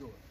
Dois.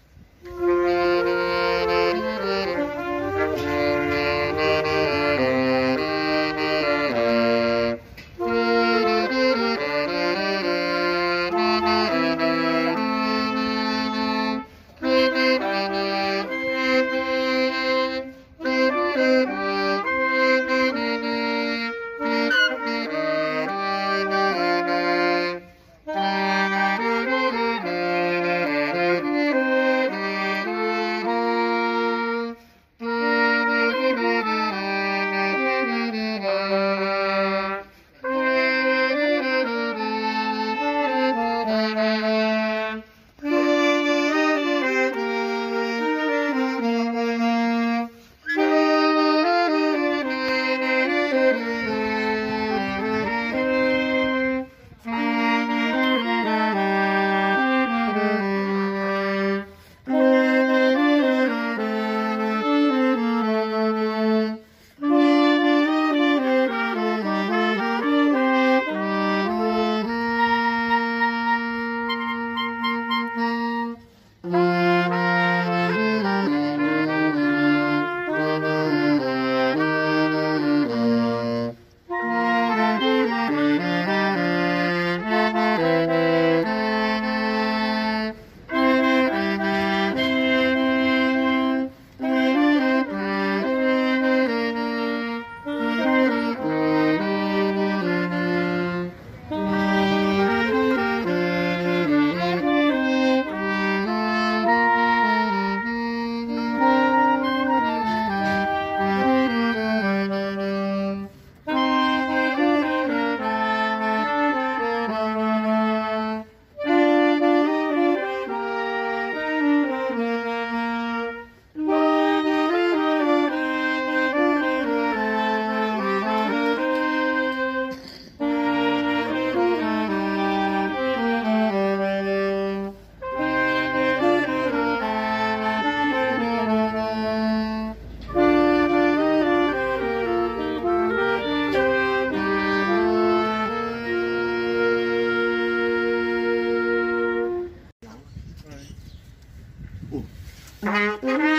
Thank